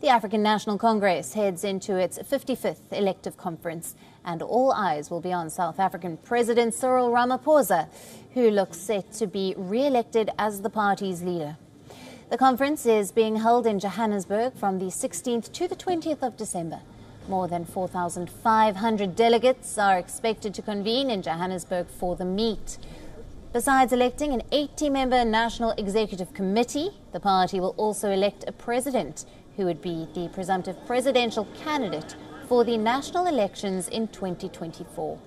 The African National Congress heads into its 55th elective conference, and all eyes will be on South African President Cyril Ramaphosa, who looks set to be re elected as the party's leader. The conference is being held in Johannesburg from the 16th to the 20th of December. More than 4,500 delegates are expected to convene in Johannesburg for the meet. Besides electing an 80 member National Executive Committee, the party will also elect a president who would be the presumptive presidential candidate for the national elections in 2024.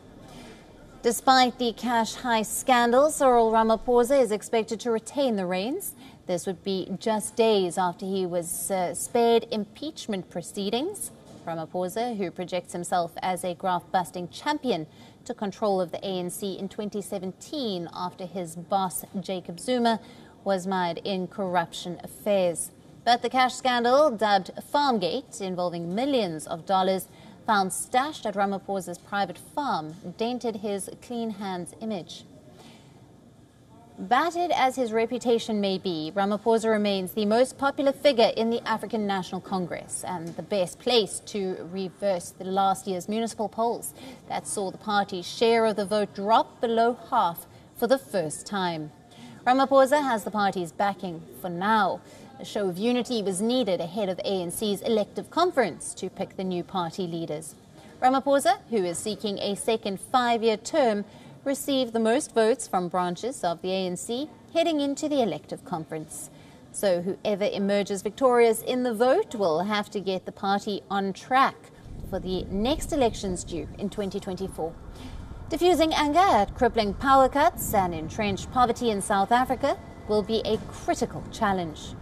Despite the cash high scandal, Cyril Ramaphosa is expected to retain the reins. This would be just days after he was uh, spared impeachment proceedings. Ramaphosa, who projects himself as a graft busting champion, took control of the ANC in 2017 after his boss, Jacob Zuma, was mired in corruption affairs. But the cash scandal, dubbed Farmgate, involving millions of dollars, found stashed at Ramaphosa's private farm, dented his clean hands image. Battered as his reputation may be, Ramaphosa remains the most popular figure in the African National Congress and the best place to reverse the last year's municipal polls that saw the party's share of the vote drop below half for the first time. Ramaphosa has the party's backing for now. A show of unity was needed ahead of ANC's elective conference to pick the new party leaders. Ramaphosa, who is seeking a second five-year term, received the most votes from branches of the ANC heading into the elective conference. So whoever emerges victorious in the vote will have to get the party on track for the next elections due in 2024. Diffusing anger at crippling power cuts and entrenched poverty in South Africa will be a critical challenge.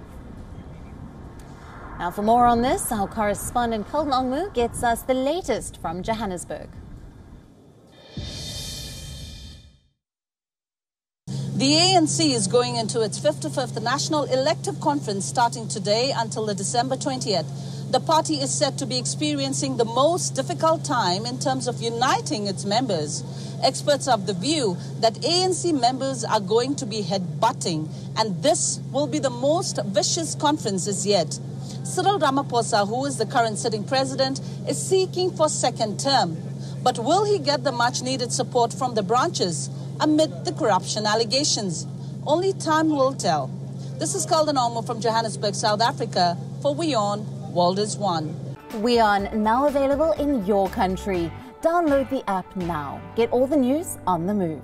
Now, for more on this, our correspondent Colton Ongmu gets us the latest from Johannesburg. The ANC is going into its 55th National Elective Conference starting today until the December 20th. The party is said to be experiencing the most difficult time in terms of uniting its members. Experts have the view that ANC members are going to be headbutting, and this will be the most vicious conference as yet. Cyril Ramaphosa, who is the current sitting president, is seeking for second term. But will he get the much needed support from the branches amid the corruption allegations? Only time will tell. This is Calden Olmo from Johannesburg, South Africa for WION World is One. WION now available in your country. Download the app now. Get all the news on the move.